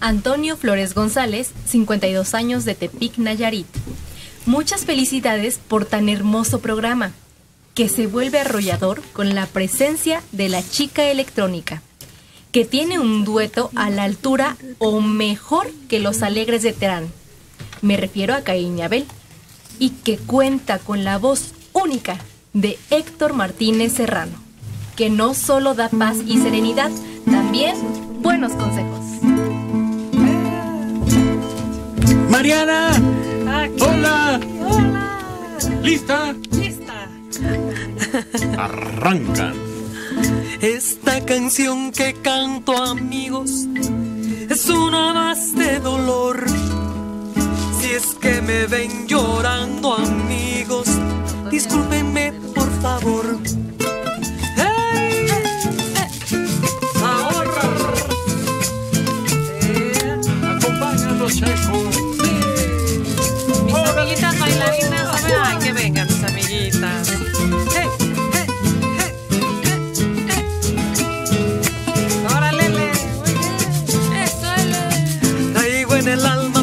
Antonio Flores González, 52 años de Tepic, Nayarit. Muchas felicidades por tan hermoso programa, que se vuelve arrollador con la presencia de la chica electrónica, que tiene un dueto a la altura o mejor que los alegres de Terán. Me refiero a Caín Abel, y que cuenta con la voz única de Héctor Martínez Serrano, que no solo da paz y serenidad, también buenos consejos. Mariana. Hola. Hola. ¿Lista? Lista. Arrancan. Esta canción que canto amigos es una más de dolor. Si es que me ven llorando amigos, discúlpenme amiguitas bailarinas, a ver, ay, que vengan mis amiguitas. Hey, hey, hey. Órale, le. Muy bien. Eso. Traigo en el alma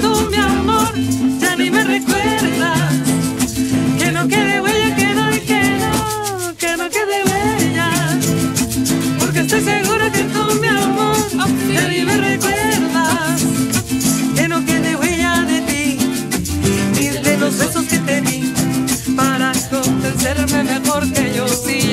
tú, mi amor, ya ni me recuerdas. Que no quede huella, que no, y que no, que no quede huella. Porque estoy segura que tú, mi amor, ya ni me recuerdas. Que no quede huella de ti, ni de los besos que te di, para convencerme mejor que yo sí.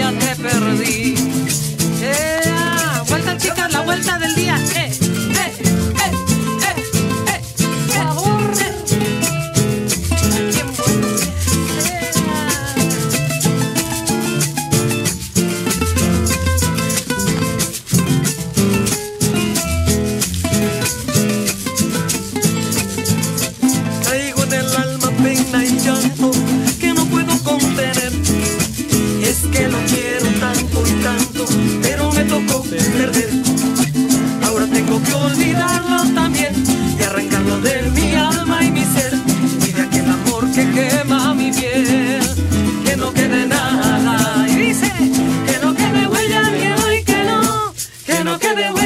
no quede